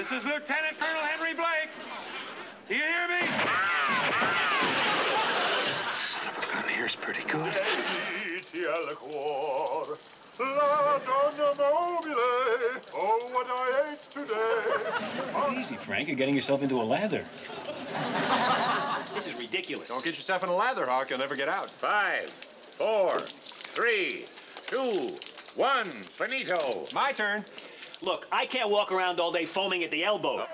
This is Lieutenant Colonel Henry Blake. Do you hear me? Son of a gun, here's pretty good. La donna mobile, oh what I ate today. Easy, Frank. You're getting yourself into a lather. This is ridiculous. Don't get yourself in a lather, Hawk. You'll never get out. Five, four, three, two, one. Finito. My turn. Look, I can't walk around all day foaming at the elbow.